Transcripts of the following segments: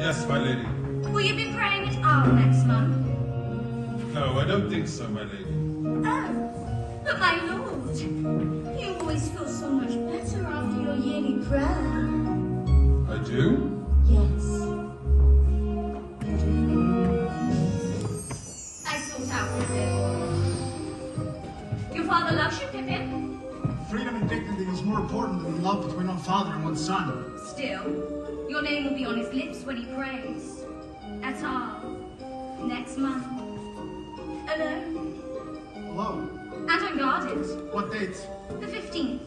Yes, my lady. Will you be praying at Arles next month? No, I don't think so, my lady. Oh, but my lord, you always feel so much better after your yearly prayer. I do? Yes. I sought out Pippin. Your father loves you, Pippin. Freedom and dignity is more important than love between one father and one son. Still, your name will be on his lips when he prays. At Arles, next month. Alone Alone? and unguarded. What date? The 15th.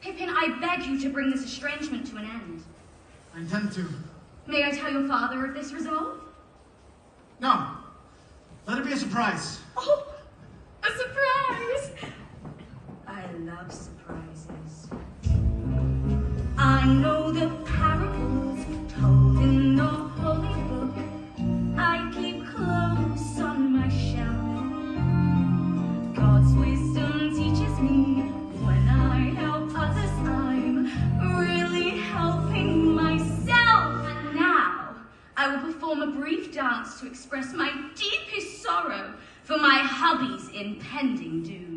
Pippin, I beg you to bring this estrangement to an end. I intend to. May I tell your father of this resolve? No. Let it be a surprise. Oh, surprises. I know the parables told in the holy book. I keep close on my shelf. God's wisdom teaches me when I help others, I'm really helping myself. And now I will perform a brief dance to express my deepest sorrow for my hubby's impending doom.